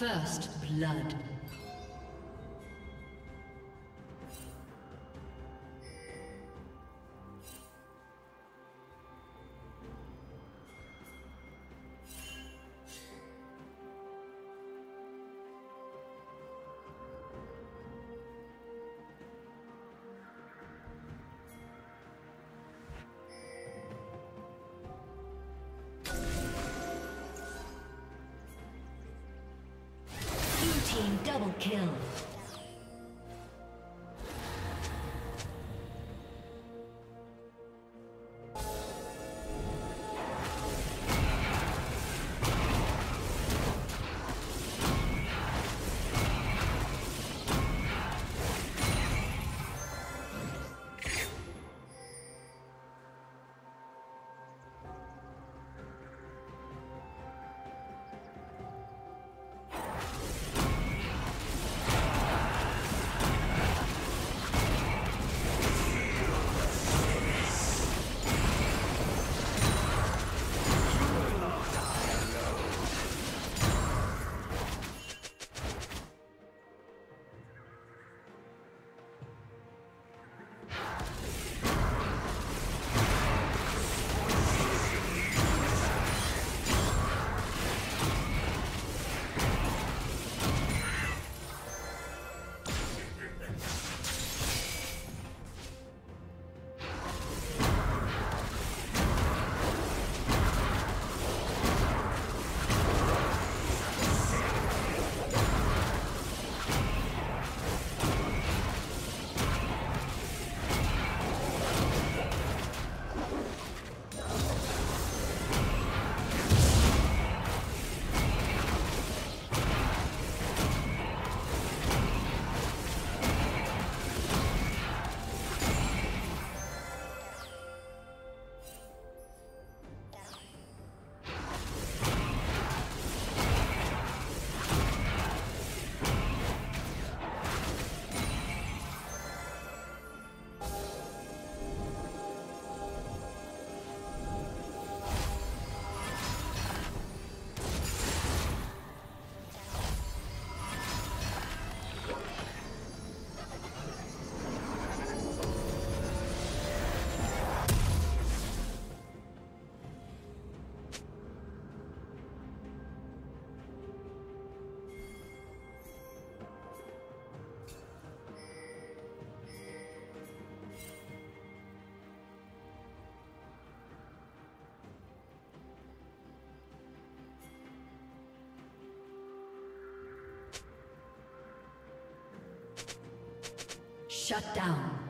First blood. Double kill. Shut down.